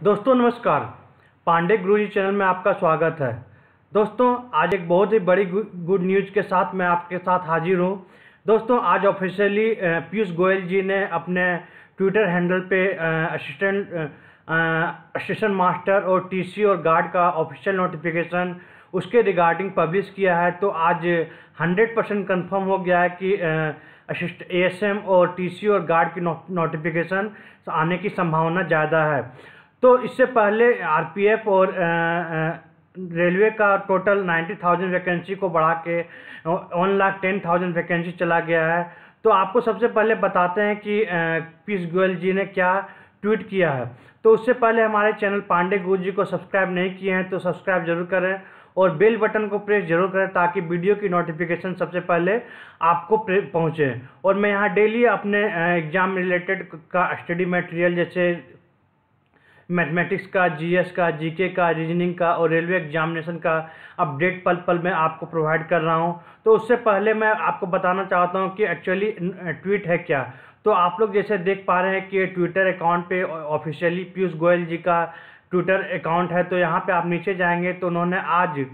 दोस्तों, नमस्कार। पांडे गुरुजी चैनल में आपका स्वागत है। दोस्तों, आज एक बहुत ही बड़ी गुड न्यूज़ के साथ मैं आपके साथ हाजिर हूँ। दोस्तों, आज ऑफिशियली पीयूष गोयल जी ने अपने ट्विटर हैंडल पे असिस्टेंट असिस्टेंट मास्टर और टीसी और गार्ड का ऑफिशियल नोटिफिकेशन उसके रिगार्डिंग पब्लिश किया है। तो आज 100 परसेंट कन्फर्म हो गया है कि असिस्ट एएसएम और टीसी और गार्ड की नोटिफिकेशन आने की संभावना ज़्यादा है। तो इससे पहले आरपीएफ और रेलवे का टोटल नाइन्टी थाउज़ेंड वैकेंसी को बढ़ा के one lakh ten thousand vacancy चला गया है। तो आपको सबसे पहले बताते हैं कि पीयूष गोयल जी ने क्या ट्वीट किया है। तो उससे पहले हमारे चैनल पांडे गुरु जी को सब्सक्राइब नहीं किए हैं तो सब्सक्राइब ज़रूर करें और बेल बटन को प्रेस ज़रूर करें ताकि वीडियो की नोटिफिकेशन सबसे पहले आपको पहुँचे। और मैं यहाँ डेली अपने एग्ज़ाम रिलेटेड का स्टडी मटेरियल जैसे मैथमेटिक्स का, जीएस का, जीके का, रीजनिंग का और रेलवे एग्जामिनेशन का अपडेट पल पल में आपको प्रोवाइड कर रहा हूँ। तो उससे पहले मैं आपको बताना चाहता हूँ कि एक्चुअली ट्वीट है क्या? तो आप लोग जैसे देख पा रहे हैं कि ट्विटर अकाउंट पे ऑफिशियली पीयूष गोयल जी का ट्विटर अकाउंट है। तो यहाँ पे आप नीचे जाएँगे तो उन्होंने आज,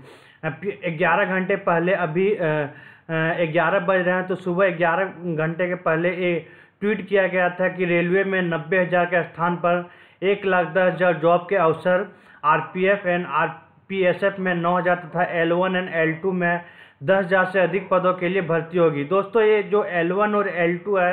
ग्यारह घंटे पहले अभी ग्यारह बज रहे हैं तो सुबह ग्यारह घंटे के पहले ये ट्वीट किया गया था कि रेलवे में नब्बे हज़ार के स्थान पर एक लाख दस हज़ार जॉब के अवसर। आरपीएफ एंड आरपीएसएफ में नौ हज़ार तथा L one and L two में दस हज़ार से अधिक पदों के लिए भर्ती होगी। दोस्तों, ये जो एल वन और एल टू है,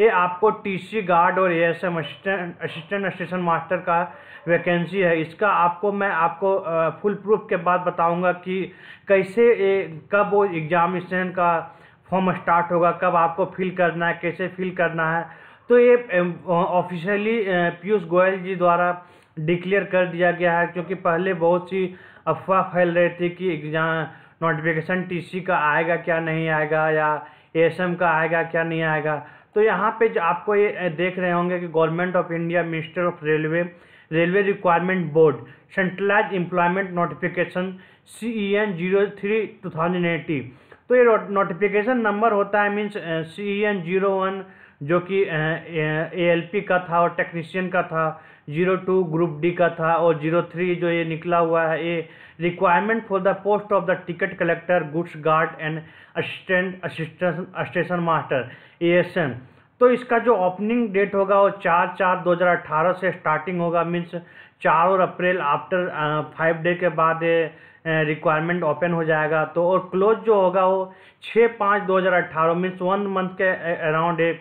ये आपको टीसी गार्ड और ASM assistant assistant station master का वैकेंसी है। इसका आपको, मैं आपको फुल प्रूफ के बाद बताऊँगा कि कैसे ये, कब वो एग्जामिनेशन का फॉर्म स्टार्ट होगा, कब आपको फिल करना है, कैसे फिल करना है। तो ये ऑफिशियली पीयूष गोयल जी द्वारा डिक्लेयर कर दिया गया है, क्योंकि पहले बहुत सी अफवाह फैल रही थी कि एग्ज़ाम नोटिफिकेशन टीसी का आएगा क्या नहीं आएगा, या एएसएम का आएगा क्या नहीं आएगा। तो यहाँ पे जो आपको ये देख रहे होंगे कि government of India minister of railway railway requirement board centralise employment notification C E N zero three two thousand eighteen तो ये नोटिफिकेशन नंबर होता है means C N zero one जो कि ए एल पी का था और टेक्नीशियन का था ज़ीरो टू ग्रुप डी का था और ज़ीरो थ्री जो ये निकला हुआ है, ये requirement for the post of the ticket collector goods guard and assistant assistant station master A S N तो इसका जो ओपनिंग डेट होगा वो चार चार दो हज़ार अठारह से स्टार्टिंग होगा मीन्स चार और अप्रैल आफ्टर फाइव डे के बाद रिक्वायरमेंट ओपन हो जाएगा। तो और क्लोज जो होगा वो छः पाँच दो हज़ार अट्ठारह मीन्स वन मंथ के अराउंड एक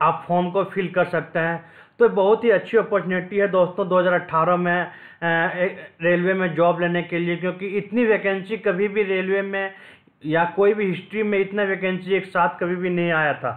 आप फॉर्म को फिल कर सकते हैं। तो बहुत ही अच्छी अपॉर्चुनिटी है दोस्तों 2018 में रेलवे में जॉब लेने के लिए, क्योंकि इतनी वैकेंसी कभी भी रेलवे में या कोई भी हिस्ट्री में इतना वैकेंसी एक साथ कभी भी नहीं आया था।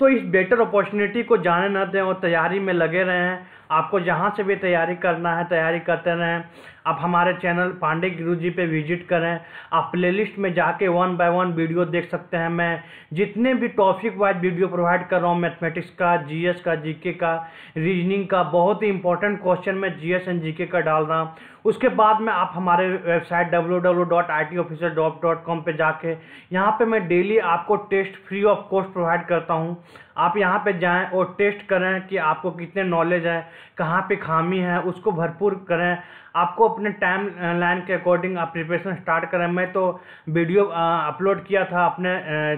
तो इस बेटर अपॉर्चुनिटी को जाने न दें और तैयारी में लगे रहें। आपको जहाँ से भी तैयारी करना है, तैयारी करते रहें। आप हमारे चैनल पांडे गुरु जी पे विज़िट करें। आप प्लेलिस्ट में जाके वन बाय वन वीडियो देख सकते हैं। मैं जितने भी टॉपिक वाइज वीडियो प्रोवाइड कर रहा हूँ मैथमेटिक्स का जीएस का जीके का रीजनिंग का, बहुत ही इंपॉर्टेंट क्वेश्चन मैं जीएस एंड जीके का डाल रहा हूँ। उसके बाद में आप हमारे वेबसाइट डब्ल्यू पर जाके, यहाँ पर मैं डेली आपको test free of cost provide करता हूँ। आप यहाँ पे जाएँ और टेस्ट करें कि आपको कितने नॉलेज है, कहाँ पे खामी है, उसको भरपूर करें। आपको अपने टाइम लाइन के अकॉर्डिंग आप प्रिपरेशन स्टार्ट करें। मैं तो वीडियो अपलोड किया था अपने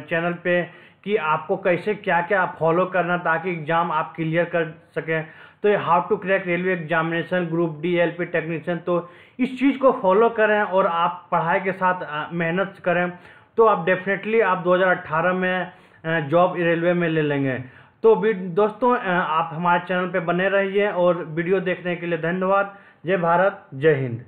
चैनल पे कि आपको कैसे क्या क्या फॉलो करना ताकि एग्ज़ाम आप क्लियर कर सकें। तो ये how to crack railway examination group D L P technician तो इस चीज़ को फॉलो करें और आप पढ़ाई के साथ मेहनत करें। तो आप डेफिनेटली आप 2018 में जॉब रेलवे में ले लेंगे। तो दोस्तों आप हमारे चैनल पे बने रहिए और वीडियो देखने के लिए धन्यवाद। जय भारत, जय हिंद।